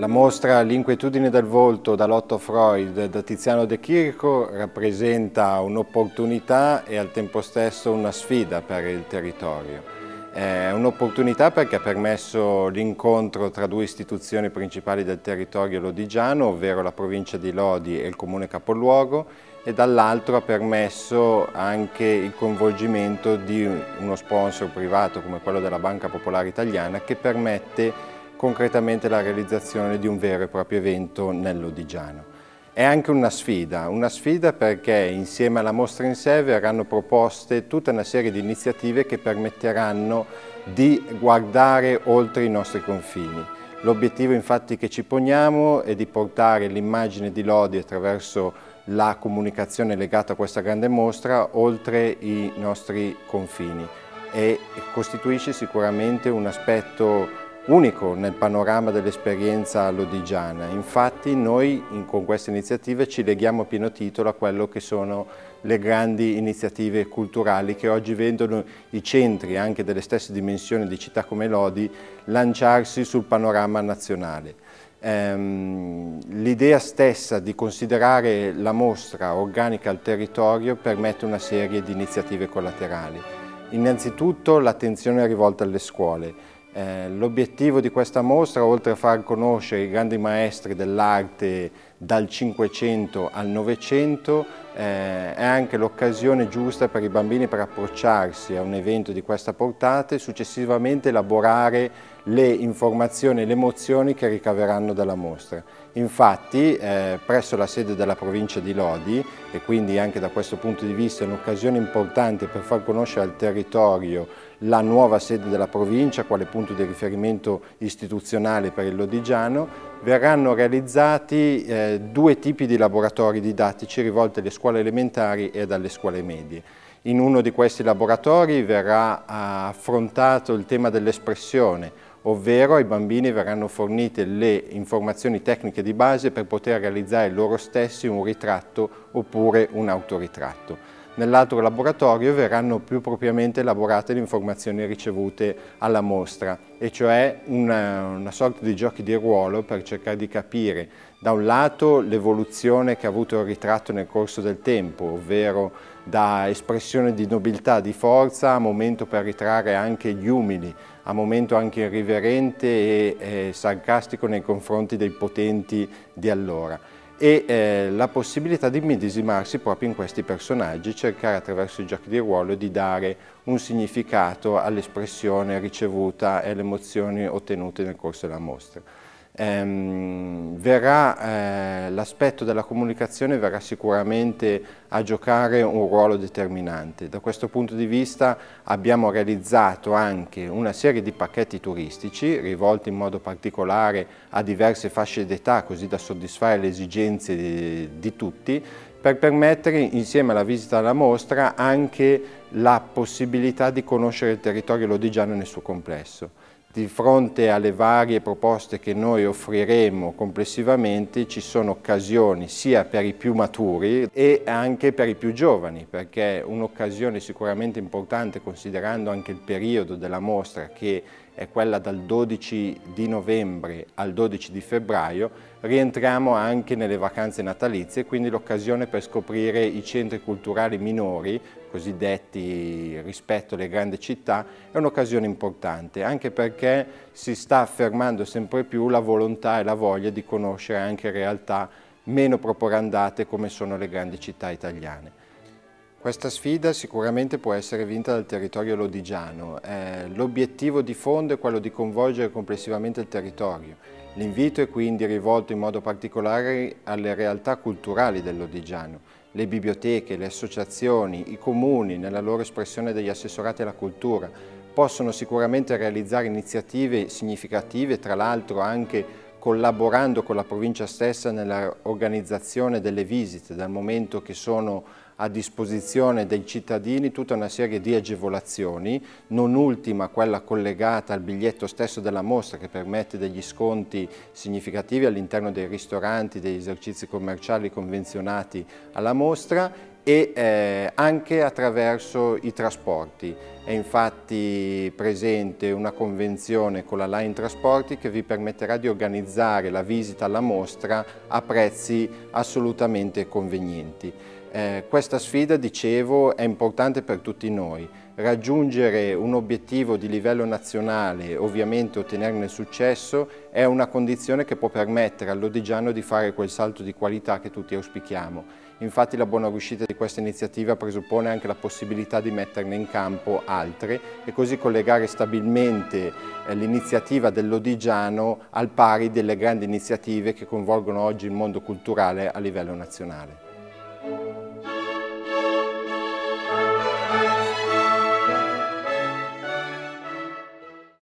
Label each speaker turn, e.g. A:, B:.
A: La mostra L'inquietudine del volto dall'Otto Freud da Tiziano De Chirico rappresenta un'opportunità e al tempo stesso una sfida per il territorio. È un'opportunità perché ha permesso l'incontro tra due istituzioni principali del territorio lodigiano, ovvero la provincia di Lodi e il comune capoluogo, e dall'altro ha permesso anche il coinvolgimento di uno sponsor privato come quello della Banca Popolare Italiana che permette concretamente la realizzazione di un vero e proprio evento nell'Odigiano. È anche una sfida, una sfida perché insieme alla mostra in sé verranno proposte tutta una serie di iniziative che permetteranno di guardare oltre i nostri confini. L'obiettivo infatti che ci poniamo è di portare l'immagine di Lodi attraverso la comunicazione legata a questa grande mostra oltre i nostri confini e costituisce sicuramente un aspetto unico nel panorama dell'esperienza lodigiana. Infatti noi in, con queste iniziative ci leghiamo a pieno titolo a quello che sono le grandi iniziative culturali che oggi vedono i centri anche delle stesse dimensioni di città come Lodi lanciarsi sul panorama nazionale. Ehm, L'idea stessa di considerare la mostra organica al territorio permette una serie di iniziative collaterali. Innanzitutto l'attenzione è rivolta alle scuole. Eh, l'obiettivo di questa mostra, oltre a far conoscere i grandi maestri dell'arte dal Cinquecento al Novecento, eh, è anche l'occasione giusta per i bambini per approcciarsi a un evento di questa portata e successivamente elaborare le informazioni e le emozioni che ricaveranno dalla mostra. Infatti eh, presso la sede della provincia di Lodi e quindi anche da questo punto di vista è un'occasione importante per far conoscere al territorio la nuova sede della provincia quale punto di riferimento istituzionale per il Lodigiano, verranno realizzati eh, due tipi di laboratori didattici rivolti alle scuole elementari e alle scuole medie. In uno di questi laboratori verrà affrontato il tema dell'espressione, ovvero ai bambini verranno fornite le informazioni tecniche di base per poter realizzare loro stessi un ritratto oppure un autoritratto. Nell'altro laboratorio verranno più propriamente elaborate le informazioni ricevute alla mostra, e cioè una, una sorta di giochi di ruolo per cercare di capire da un lato l'evoluzione che ha avuto il ritratto nel corso del tempo, ovvero da espressione di nobiltà, di forza, a momento per ritrarre anche gli umili, a momento anche irriverente e, e sarcastico nei confronti dei potenti di allora e eh, la possibilità di medesimarsi proprio in questi personaggi, cercare attraverso i giochi di ruolo di dare un significato all'espressione ricevuta e alle emozioni ottenute nel corso della mostra ehm, eh, l'aspetto della comunicazione verrà sicuramente a giocare un ruolo determinante. Da questo punto di vista abbiamo realizzato anche una serie di pacchetti turistici rivolti in modo particolare a diverse fasce d'età così da soddisfare le esigenze di, di tutti per permettere insieme alla visita alla mostra anche la possibilità di conoscere il territorio lodigiano nel suo complesso di fronte alle varie proposte che noi offriremo complessivamente ci sono occasioni sia per i più maturi e anche per i più giovani perché un'occasione sicuramente importante considerando anche il periodo della mostra che è quella dal 12 di novembre al 12 di febbraio, rientriamo anche nelle vacanze natalizie, quindi l'occasione per scoprire i centri culturali minori, cosiddetti rispetto alle grandi città, è un'occasione importante, anche perché si sta affermando sempre più la volontà e la voglia di conoscere anche realtà meno propagandate come sono le grandi città italiane. Questa sfida sicuramente può essere vinta dal territorio lodigiano. Eh, L'obiettivo di fondo è quello di coinvolgere complessivamente il territorio. L'invito è quindi rivolto in modo particolare alle realtà culturali del lodigiano. Le biblioteche, le associazioni, i comuni, nella loro espressione degli assessorati alla cultura, possono sicuramente realizzare iniziative significative, tra l'altro anche collaborando con la provincia stessa nell'organizzazione delle visite, dal momento che sono a disposizione dei cittadini tutta una serie di agevolazioni, non ultima quella collegata al biglietto stesso della mostra che permette degli sconti significativi all'interno dei ristoranti, degli esercizi commerciali convenzionati alla mostra e eh, anche attraverso i trasporti. È infatti presente una convenzione con la Line Trasporti che vi permetterà di organizzare la visita alla mostra a prezzi assolutamente convenienti. Eh, questa sfida, dicevo, è importante per tutti noi. Raggiungere un obiettivo di livello nazionale, ovviamente ottenerne successo, è una condizione che può permettere all'Odigiano di fare quel salto di qualità che tutti auspichiamo. Infatti la buona riuscita di questa iniziativa presuppone anche la possibilità di metterne in campo altre e così collegare stabilmente eh, l'iniziativa dell'Odigiano al pari delle grandi iniziative che coinvolgono oggi il mondo culturale a livello nazionale.